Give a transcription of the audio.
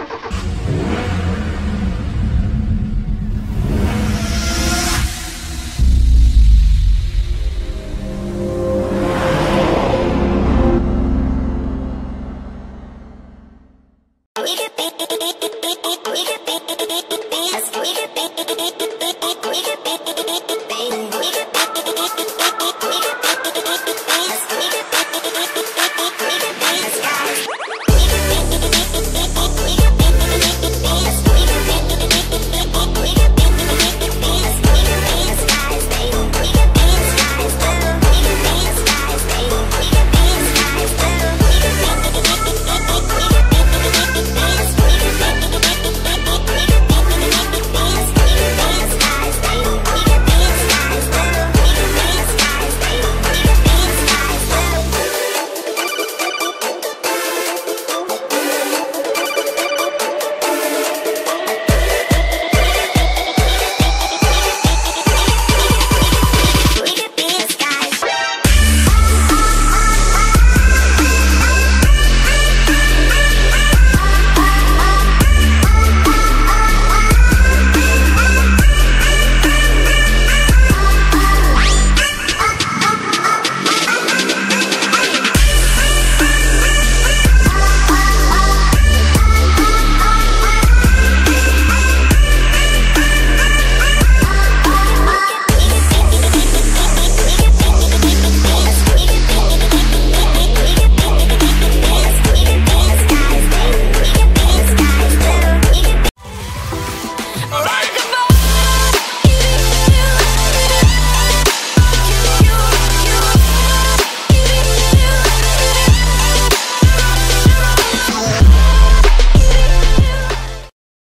you